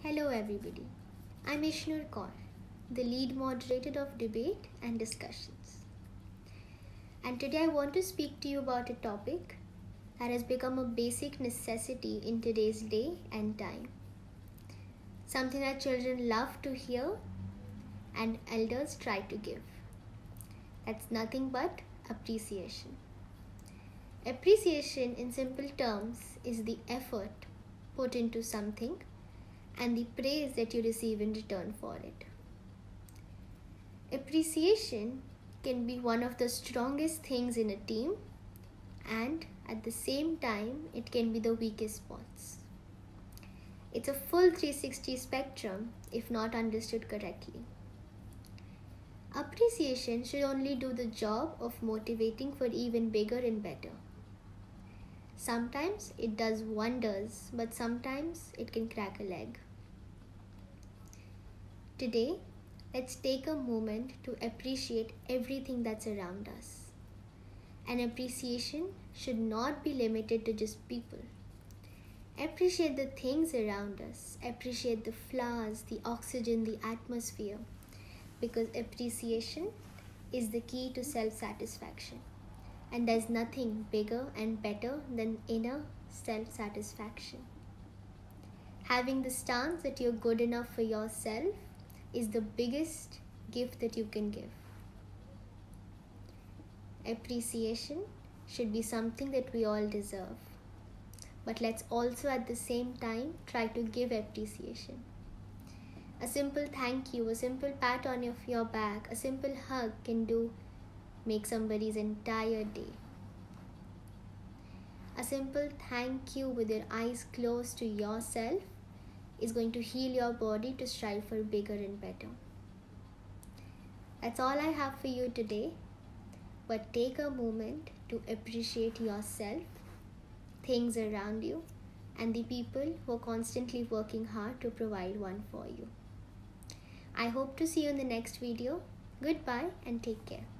Hello, everybody. I'm Ishnoor Kaur, the lead moderator of debate and discussions. And today I want to speak to you about a topic that has become a basic necessity in today's day and time. Something that children love to hear and elders try to give. That's nothing but appreciation. Appreciation, in simple terms, is the effort put into something and the praise that you receive in return for it. Appreciation can be one of the strongest things in a team, and at the same time, it can be the weakest spots. It's a full 360 spectrum if not understood correctly. Appreciation should only do the job of motivating for even bigger and better. Sometimes it does wonders, but sometimes it can crack a leg. Today, let's take a moment to appreciate everything that's around us. And appreciation should not be limited to just people. Appreciate the things around us, appreciate the flowers, the oxygen, the atmosphere, because appreciation is the key to self satisfaction. And there's nothing bigger and better than inner self satisfaction. Having the stance that you're good enough for yourself is the biggest gift that you can give. Appreciation should be something that we all deserve. But let's also at the same time try to give appreciation. A simple thank you, a simple pat on your, your back, a simple hug can do make somebody's entire day. A simple thank you with your eyes closed to yourself is going to heal your body to strive for bigger and better. That's all I have for you today. But take a moment to appreciate yourself, things around you, and the people who are constantly working hard to provide one for you. I hope to see you in the next video. Goodbye and take care.